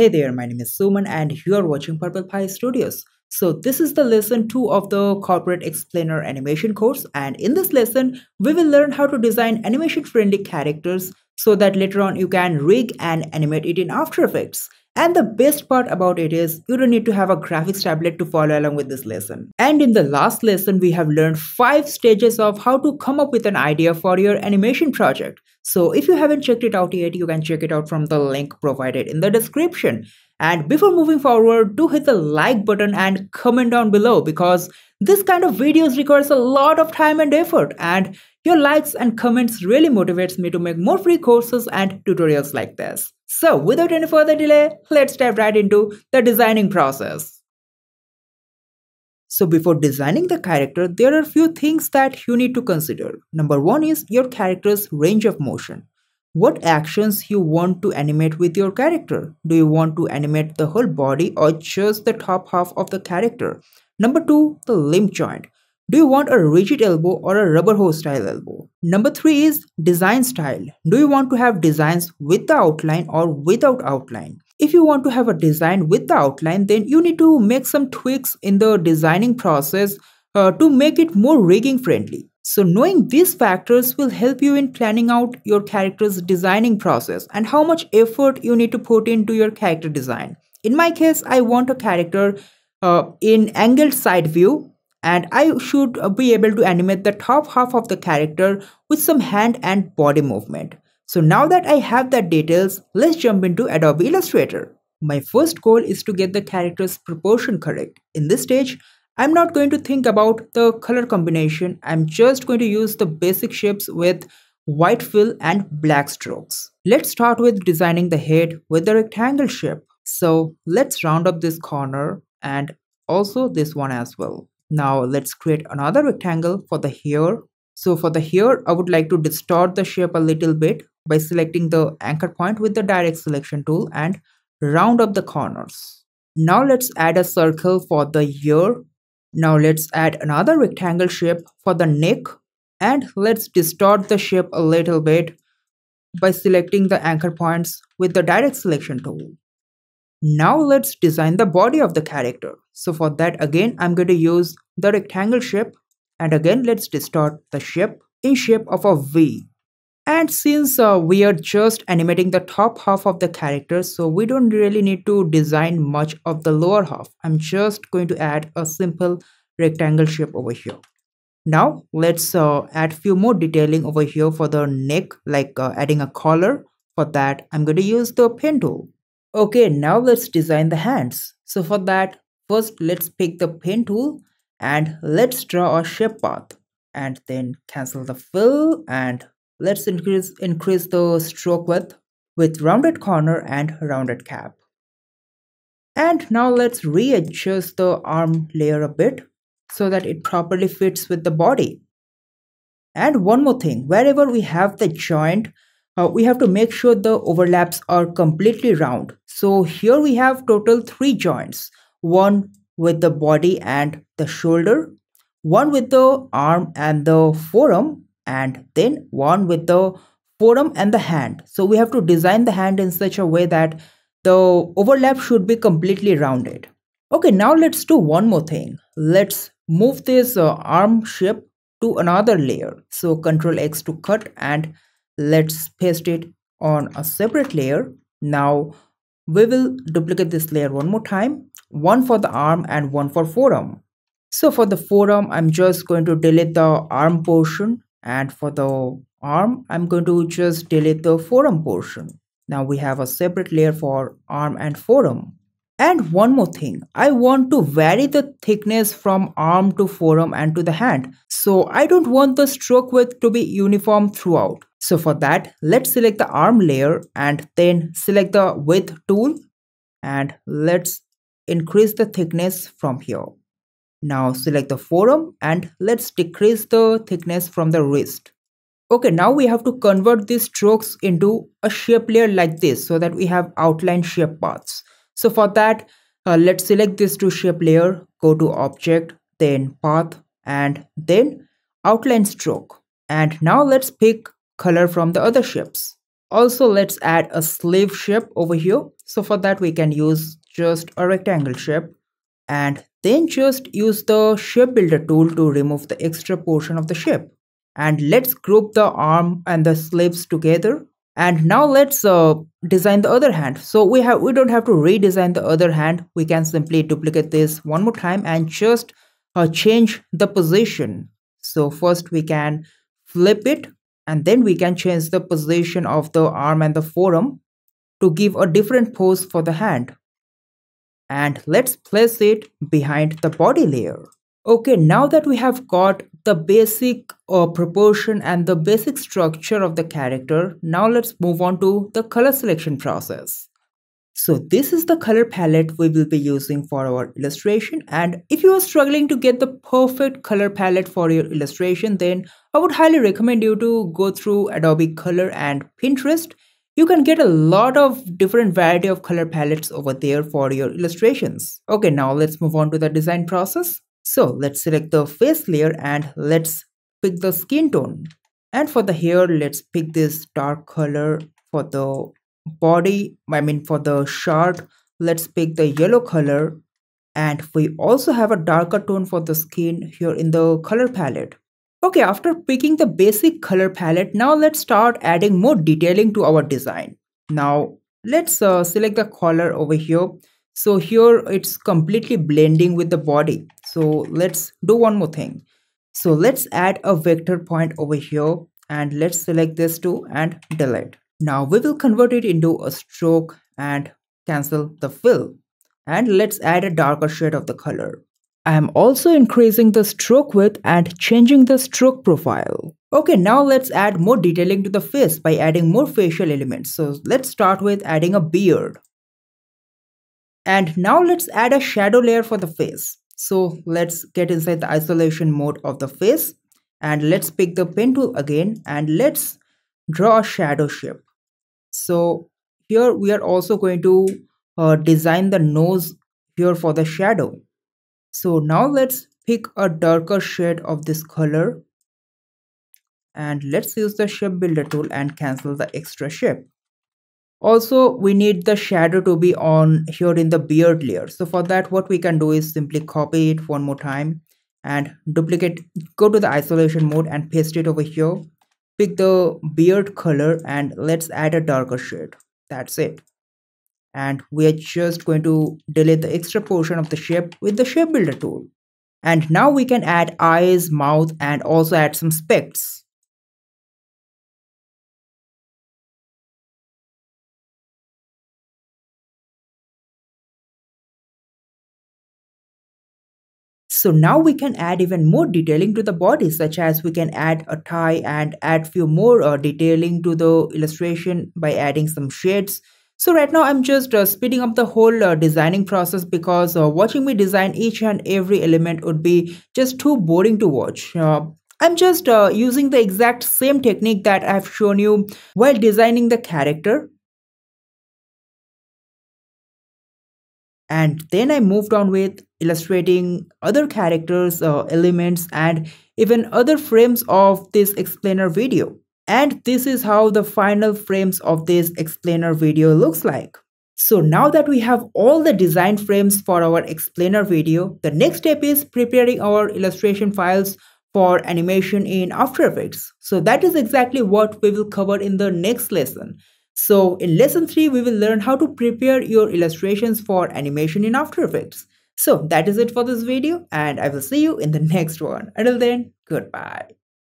Hey there, my name is Suman and you are watching Purple Pie Studios. So this is the lesson 2 of the Corporate Explainer animation course and in this lesson we will learn how to design animation friendly characters so that later on you can rig and animate it in After Effects. And the best part about it is you don't need to have a graphics tablet to follow along with this lesson. And in the last lesson, we have learned five stages of how to come up with an idea for your animation project. So if you haven't checked it out yet, you can check it out from the link provided in the description. And before moving forward, do hit the like button and comment down below because this kind of videos requires a lot of time and effort and your likes and comments really motivates me to make more free courses and tutorials like this. So without any further delay, let's dive right into the designing process. So before designing the character, there are few things that you need to consider. Number one is your character's range of motion. What actions you want to animate with your character? Do you want to animate the whole body or just the top half of the character? Number 2. The limb joint. Do you want a rigid elbow or a rubber hose style elbow? Number 3 is design style. Do you want to have designs with the outline or without outline? If you want to have a design with the outline then you need to make some tweaks in the designing process uh, to make it more rigging friendly. So knowing these factors will help you in planning out your character's designing process and how much effort you need to put into your character design. In my case, I want a character uh, in angled side view and I should be able to animate the top half of the character with some hand and body movement. So now that I have that details, let's jump into Adobe Illustrator. My first goal is to get the character's proportion correct. In this stage, I'm not going to think about the color combination. I'm just going to use the basic shapes with white fill and black strokes. Let's start with designing the head with the rectangle shape. So let's round up this corner and also this one as well. Now let's create another rectangle for the hair. So for the hair, I would like to distort the shape a little bit by selecting the anchor point with the direct selection tool and round up the corners. Now let's add a circle for the ear now let's add another rectangle shape for the neck and let's distort the shape a little bit by selecting the anchor points with the direct selection tool. Now let's design the body of the character. So for that again I'm going to use the rectangle shape and again let's distort the shape in shape of a V. And since uh, we are just animating the top half of the character, so we don't really need to design much of the lower half. I'm just going to add a simple rectangle shape over here. Now let's uh, add few more detailing over here for the neck, like uh, adding a collar. For that, I'm going to use the pen tool. Okay, now let's design the hands. So for that, first let's pick the pen tool and let's draw a shape path and then cancel the fill and Let's increase, increase the stroke width with rounded corner and rounded cap. And now let's readjust the arm layer a bit so that it properly fits with the body. And one more thing, wherever we have the joint, uh, we have to make sure the overlaps are completely round. So here we have total three joints, one with the body and the shoulder, one with the arm and the forearm, and then one with the forearm and the hand. So we have to design the hand in such a way that the overlap should be completely rounded. Okay, now let's do one more thing. Let's move this uh, arm shape to another layer. So Control X to cut and let's paste it on a separate layer. Now we will duplicate this layer one more time, one for the arm and one for forearm. So for the forearm, I'm just going to delete the arm portion and for the arm I'm going to just delete the forearm portion. Now we have a separate layer for arm and forearm. And one more thing, I want to vary the thickness from arm to forearm and to the hand. So I don't want the stroke width to be uniform throughout. So for that, let's select the arm layer and then select the width tool and let's increase the thickness from here. Now select the forearm and let's decrease the thickness from the wrist. Okay, now we have to convert these strokes into a shape layer like this so that we have outline shape paths. So for that, uh, let's select this to shape layer, go to object, then path and then outline stroke. And now let's pick color from the other shapes. also let's add a sleeve shape over here so for that we can use just a rectangle shape and then just use the shape builder tool to remove the extra portion of the shape. And let's group the arm and the sleeves together. And now let's uh, design the other hand. So we have we don't have to redesign the other hand. We can simply duplicate this one more time and just uh, change the position. So first we can flip it and then we can change the position of the arm and the forearm to give a different pose for the hand and let's place it behind the body layer. Okay now that we have got the basic uh, proportion and the basic structure of the character now let's move on to the color selection process. So this is the color palette we will be using for our illustration. And if you are struggling to get the perfect color palette for your illustration then I would highly recommend you to go through Adobe Color and Pinterest. You can get a lot of different variety of color palettes over there for your illustrations. Okay, now let's move on to the design process. So let's select the face layer and let's pick the skin tone. And for the hair, let's pick this dark color for the body i mean for the shirt, let's pick the yellow color and we also have a darker tone for the skin here in the color palette okay after picking the basic color palette now let's start adding more detailing to our design. Now let's uh, select the color over here. So here it's completely blending with the body. So let's do one more thing. So let's add a vector point over here and let's select this too and delete. Now we will convert it into a stroke and cancel the fill. And let's add a darker shade of the color. I am also increasing the stroke width and changing the stroke profile. Okay, now let's add more detailing to the face by adding more facial elements. So let's start with adding a beard. And now let's add a shadow layer for the face. So let's get inside the isolation mode of the face and let's pick the pen tool again and let's draw a shadow shape so here we are also going to uh, design the nose here for the shadow so now let's pick a darker shade of this color. And let's use the shape builder tool and cancel the extra shape. Also we need the shadow to be on here in the beard layer. So for that what we can do is simply copy it one more time and duplicate go to the isolation mode and paste it over here. Pick the beard color and let's add a darker shade. That's it and we are just going to delete the extra portion of the shape with the shape builder tool and now we can add eyes mouth and also add some specs So now we can add even more detailing to the body such as we can add a tie and add few more uh, detailing to the illustration by adding some shades. So right now I'm just uh, speeding up the whole uh, designing process because uh, watching me design each and every element would be just too boring to watch. Uh, I'm just uh, using the exact same technique that I've shown you while designing the character and then I moved on with illustrating other characters, uh, elements and even other frames of this explainer video. And this is how the final frames of this explainer video looks like. So now that we have all the design frames for our explainer video, the next step is preparing our illustration files for animation in After Effects. So that is exactly what we will cover in the next lesson. So in lesson 3, we will learn how to prepare your illustrations for animation in After Effects. So that is it for this video and I will see you in the next one. Until then, goodbye.